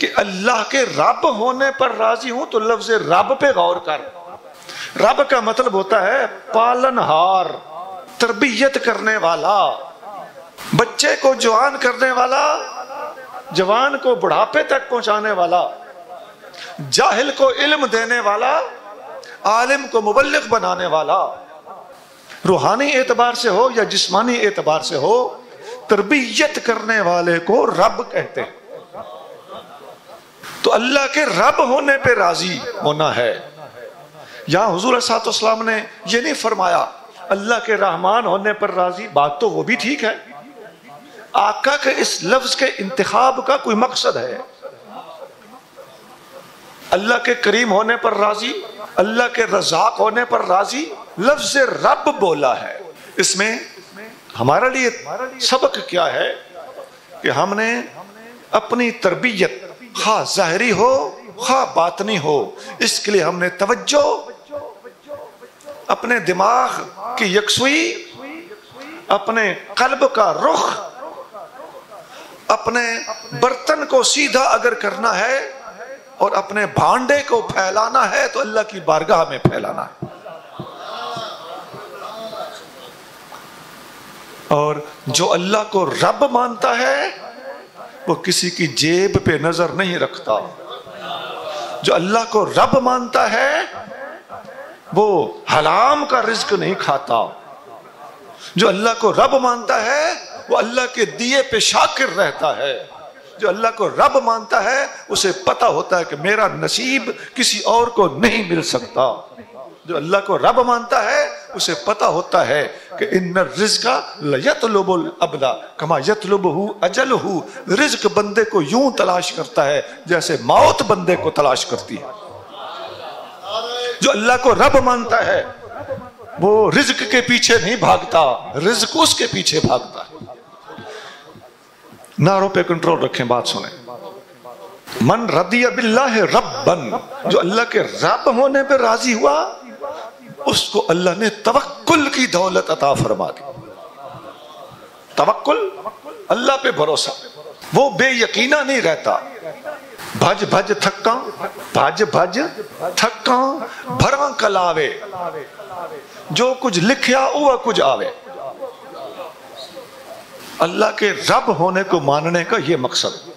कि अल्लाह के रब होने पर राज़ी हूँ तो लफ्ज रब पे गौर कर। रब का मतलब होता है पालनहार, तरबियत करने वाला। बच्चे को जवान करने वाला, जवान को बुढ़ापे तक पहुँचाने वाला। जाहिल को इल्म देने वाला, आलिम को मुबल्लिक बनाने वाला। रूहानी एतबार से हो या जिस्मानी एतबार से हो, तरबियत करने वाले को रब कहते हैं। तो अल्लाह के रब होने पे राज़ी होना है। यहाँ हजूर सातम ने यह नहीं फरमाया, अल्लाह के रहमान होने पर राज़ी, बात तो वो भी ठीक है। आका के इस लफ्ज के इंतखाब का कोई मकसद है? अल्लाह के करीम होने पर राज़ी, अल्लाह के रजाक होने पर राज़ी, लफ्ज रब बोला है। इसमें हमारे लिए सबक क्या है कि हमने अपनी तरबियत खा जाहरी हो, खा बातनी हो। इसके लिए हमने तवज्जो, अपने दिमाग की यकसुई, अपने कल्ब का रुख, अपने बर्तन को सीधा अगर करना है और अपने भांडे को फैलाना है तो अल्लाह की बारगाह में फैलाना है। और जो अल्लाह को रब मानता है वो किसी की जेब पे नज़र नहीं रखता। जो अल्लाह को रब मानता है, वो हलाम का रिस्क नहीं खाता। जो अल्लाह को रब मानता है, वो अल्लाह के दिए पे शाकिर रहता है। जो अल्लाह को रब मानता है, उसे पता होता है कि मेरा नसीब किसी और को नहीं मिल सकता। जो अल्लाह को रब मानता है उसे पता होता है कि इन रिज्का लयतलुबुल अबदा, कमा यतलुबहु अजलहु। रिज्क बंदे को यूँ तलाश करता है जैसे मौत बंदे को तलाश करती है। जो अल्लाह को रब मानता है, वो रिज्क के पीछे नहीं भागता, रिज्क उसके पीछे भागता है। नारों पे कंट्रोल रखें, बात सुने। मन रदी रब बन जो अल्लाह के रब होने पे राज़ी हुआ उसको अल्लाह ने तवक्कुल की दौलत अता फरमा दी। तवक्कुल? अल्लाह पे भरोसा। वो बेयकीना नहीं रहता। भज भज थका, भज भज थका, भरा कलावे। जो कुछ लिखया वह कुछ आवे। अल्लाह के रब होने को मानने का यह मकसद।